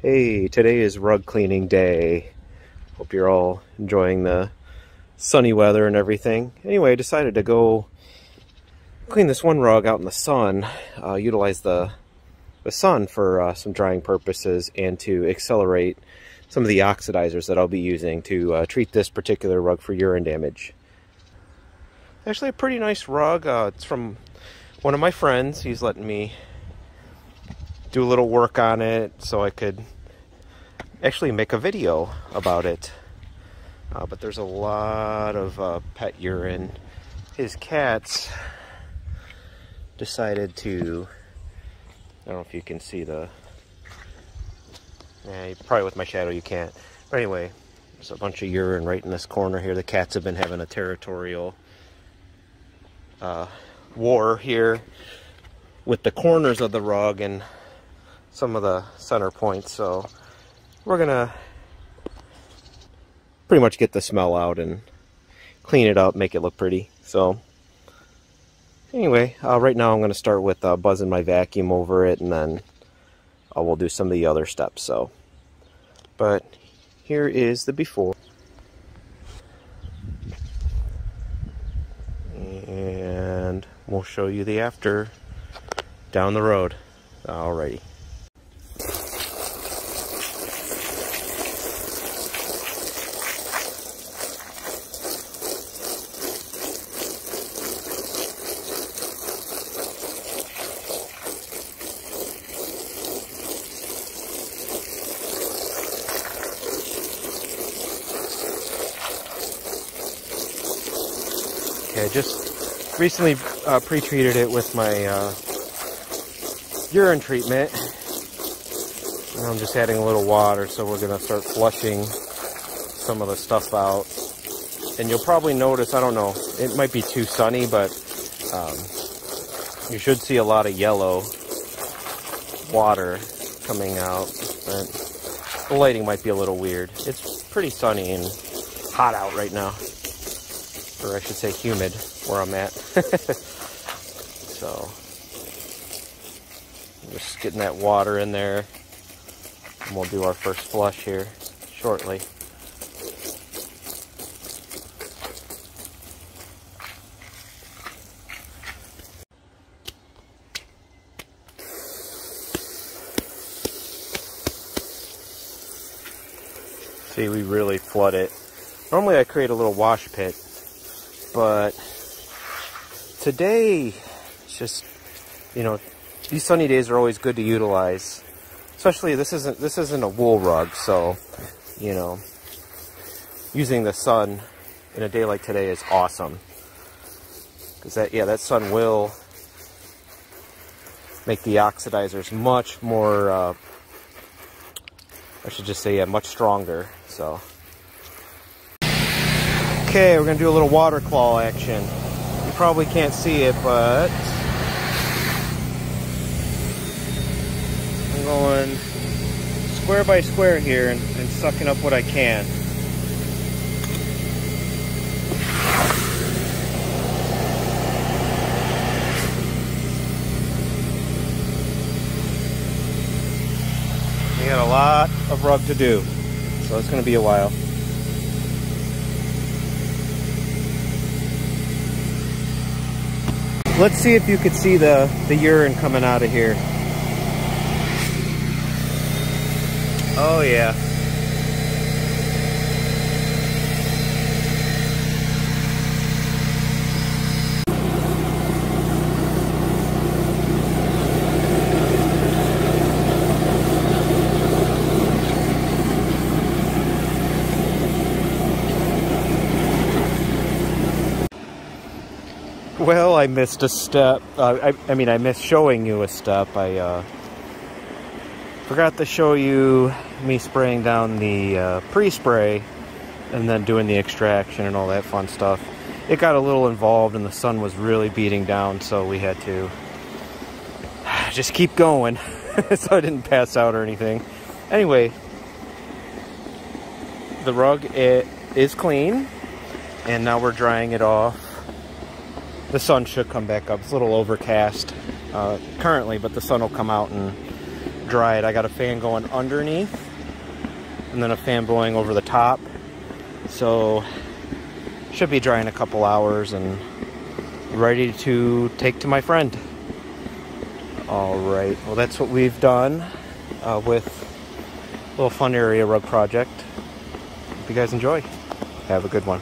Hey, today is rug cleaning day. Hope you're all enjoying the sunny weather and everything. Anyway, I decided to go clean this one rug out in the sun, uh, utilize the, the sun for uh, some drying purposes and to accelerate some of the oxidizers that I'll be using to uh, treat this particular rug for urine damage. Actually a pretty nice rug. Uh, it's from one of my friends. He's letting me do a little work on it so I could actually make a video about it. Uh, but there's a lot of uh, pet urine. His cats decided to, I don't know if you can see the, yeah, probably with my shadow you can't. But anyway, there's a bunch of urine right in this corner here. The cats have been having a territorial uh, war here with the corners of the rug and some of the center points. So we're gonna pretty much get the smell out and clean it up, make it look pretty. So anyway, uh, right now I'm gonna start with uh, buzzing my vacuum over it and then uh, we'll do some of the other steps. So, but here is the before. And we'll show you the after down the road. Alrighty. Okay, I just recently uh, pre-treated it with my uh, urine treatment. And I'm just adding a little water, so we're going to start flushing some of the stuff out. And you'll probably notice, I don't know, it might be too sunny, but um, you should see a lot of yellow water coming out. The lighting might be a little weird. It's pretty sunny and hot out right now. Or I should say humid where I'm at. so, just getting that water in there. And we'll do our first flush here shortly. See, we really flood it. Normally I create a little wash pit, but today it's just, you know, these sunny days are always good to utilize. Especially this isn't this isn't a wool rug, so you know, using the sun in a day like today is awesome. Because that yeah, that sun will make the oxidizers much more uh, I should just say yeah, much stronger. So Okay, we're gonna do a little water claw action. You probably can't see it, but I'm going square by square here and, and sucking up what I can. We got a lot of rug to do, so it's gonna be a while. Let's see if you could see the, the urine coming out of here. Oh yeah. Well, I missed a step. Uh, I, I, mean, I missed showing you a step. I uh, forgot to show you me spraying down the uh, pre-spray and then doing the extraction and all that fun stuff. It got a little involved and the sun was really beating down, so we had to just keep going so I didn't pass out or anything. Anyway, the rug it is clean and now we're drying it off the sun should come back up. It's a little overcast uh, currently, but the sun will come out and dry it. I got a fan going underneath and then a fan blowing over the top. So should be dry in a couple hours and ready to take to my friend. All right, well that's what we've done uh, with a little fun area rug project. Hope you guys enjoy. Have a good one.